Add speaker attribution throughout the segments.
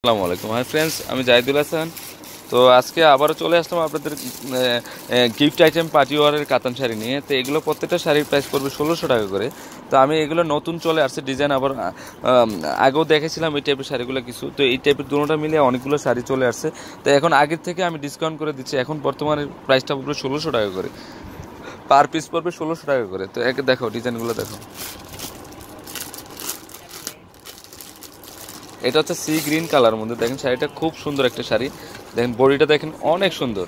Speaker 1: আসসালামু আলাইকুম। Hi friends আমি জাহিদুল হাসান। তো আজকে আবারও চলে আসলাম আপনাদের গিফট আইটেম পার্টি ওয়ারের কাতান শাড়ি নিয়ে। তো এগুলো প্রত্যেকটা শাড়ির প্রাইস পড়বে ষোলোশো টাকা করে। তো আমি এগুলো নতুন চলে আসছে ডিজাইন আবার আগেও দেখেছিলাম এই টাইপের শাড়িগুলো কিছু। তো এই টাইপের দুটোটা মিলে অনেকগুলো শাড়ি চলে আসছে। তো এখন আগের থেকে আমি ডিসকাউন্ট করে দিচ্ছি। এখন বর্তমানে প্রাইসটা পড়বে ষোলোশো টাকা করে। পার পিস পড়বে ষোলোশো টাকা করে। তো একে দেখো ডিজাইনগুলো দেখো। এটা হচ্ছে সি গ্রিন কালার মধ্যে। দেখেন শাড়িটা খুব সুন্দর একটা শাড়ি। দেখেন বডিটা দেখেন অনেক সুন্দর।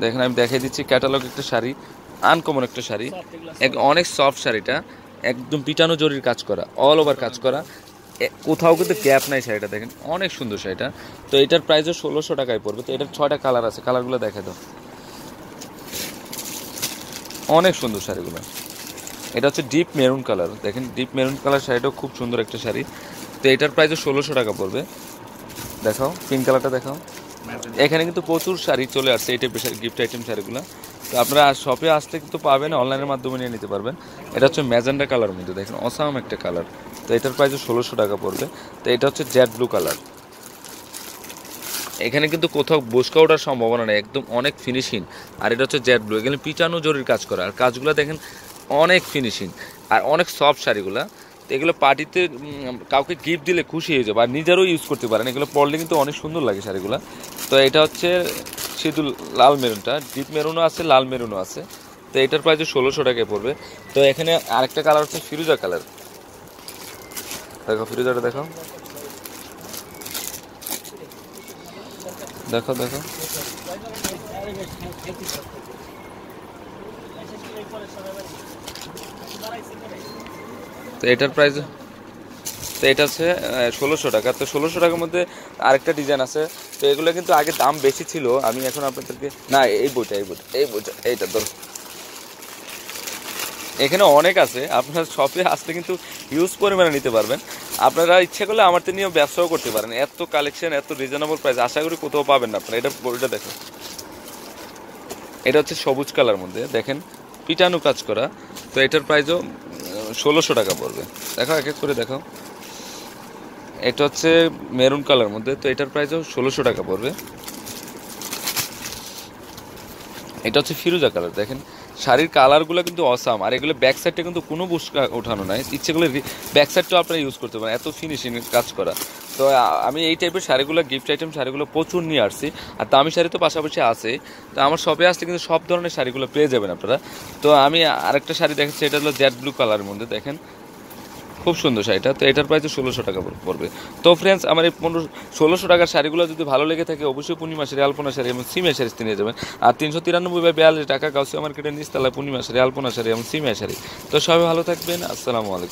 Speaker 1: দেখেন আমি দেখাই দিচ্ছি ক্যাটালগ একটা শাড়ি আনকমন একটা শাড়ি। এক- অনেক সফট শাড়িটা, একদম পিটানো জরির কাজ করা অল ওভার কাজ করা। কোথাও কিন্তু গ্যাপ নাই শাড়িটা, দেখেন অনেক সুন্দর শাড়িটা। তো এটার প্রাইসও ষোলোশো টাকায় পড়বে। তো এটার ছয়টা কালার আছে কালারগুলো দেখে দাও। অনেক সুন্দর শাড়িগুলো। এটা হচ্ছে ডিপ মেরুন কালার দেখেন ডিপ মেরুন কালার শাড়িটাও খুব সুন্দর একটা শাড়ি। তো এটার প্রাইসও ষোলোশো টাকা পড়বে। দেখাও পিঙ্ক কালারটা দেখাও। এখানে কিন্তু প্রচুর শাড়ি চলে আসছে, এই টাইপের গিফট আইটেম শাড়িগুলো। তো আপনারা শপে আসতে কিন্তু পাবেন অনলাইনের মাধ্যমে নিয়ে নিতে পারবেন। এটা হচ্ছে ম্যাজেন্ডা কালার মধ্যে দেখেন, অসাম একটা কালার তো এটার প্রাইসও ষোলোশো টাকা পড়বে। তো এটা হচ্ছে জেড ব্লু কালার এখানে কিন্তু কোথাও বসকা ওঠার সম্ভাবনা নেই, একদম অনেক ফিনিশিং আর এটা হচ্ছে জেড ব্লু এখানে পিচানো জরির কাজ করা। আর কাজগুলো দেখেন, অনেক ফিনিশিং আর অনেক সফট শাড়িগুলো। তো এগুলো পার্টিতে কাউকে গিফট দিলে খুশি হয়ে যাবে, আর নিজেরও ইউজ করতে পারেন। এগুলো পরলে কিন্তু অনেক সুন্দর লাগে শাড়িগুলো। তো এটা হচ্ছে শুধু লাল মেরুনটা ডিপ মেরুনও আছে, লাল মেরুনও আছে। তো এটার প্রাইস ষোলোশো টাকায় পড়বে। তো এখানে আরেকটা কালার হচ্ছে ফিরোজা কালার দেখো, ফিরোজাটা দেখো দেখো দেখো তো এটার প্রাইস তো এটা হচ্ছে ষোলোশো টাকা। তো ষোলোশো টাকার মধ্যে আরেকটা ডিজাইন আছে। তো এগুলো কিন্তু আগে দাম বেশি ছিল। আমি এখন আপনাদেরকে, না, এই বইটা এই বইটা এই বইটা এইটা ধরো এখানে অনেক আছে। আপনার শপে আসলে কিন্তু হিউজ পরিমাণে নিতে পারবেন। আপনারা ইচ্ছে করলে আমার নিয়ে ব্যবসাও করতে পারেন। এত কালেকশন এত রিজনেবল প্রাইস আশা করি কোথাও পাবেন না আপনারা। এটা বইটা দেখেন। এটা হচ্ছে সবুজ কালার মধ্যে। দেখেন, পিটানো কাজ করা। তো এটার প্রাইসও ষোলোশো টাকা পড়বে। দেখো এক এক করে দেখাও। এটা হচ্ছে মেরুন কালার মধ্যে, তো এটার প্রাইসও ষোলোশো টাকা পড়বে। এটা হচ্ছে ফিরোজা কালার দেখেন। শাড়ির কালারগুলো কিন্তু অসাম আর এগুলো ব্যাক সাইডটা কিন্তু কোনো বুসকা ওঠানো নাই। ইচ্ছে করলে ব্যাক সাইডটাও আপনারা ইউজ করতে পারেন, এত ফিনিশিং কাজ করা। তো আমি এই টাইপের শাড়িগুলো গিফট আইটেম শাড়িগুলো প্রচুর নিয়ে আসছি, আর দামি শাড়ি তো পাশাপাশি আছে। তো আমার শপে আসলে কিন্তু সব ধরনের শাড়িগুলো পেয়ে যাবেন আপনারা। তো আমি আরেকটা শাড়ি দেখাচ্ছি, এটা হলো জেড ব্লু কালারের মধ্যে, দেখেন। খুব সুন্দর শাড়িটা তো এটার প্রাইস ষোলোশো টাকা পড়বে। তো ফ্রেন্ডস আমার এই পনেরো ষোলোশো টাকার শাড়িগুলো যদি ভালো লেগে থাকে, অবশ্যই পূর্ণিমা শাড়ি, আলপনা শাড়ি এবং সিমিয়া শাড়ি নিয়ে যাবেন। আর তিনশো তিরানব্বই বাই বিয়াল্লিশ টাকা কাউচি আমার কেটে নিস তালা পূর্ণিমা শাড়ি, আলপনা শাড়ি এবং সিমিয়া শাড়ি। তো সবাই ভালো থাকবেন। আসসালামু আলাইকুম।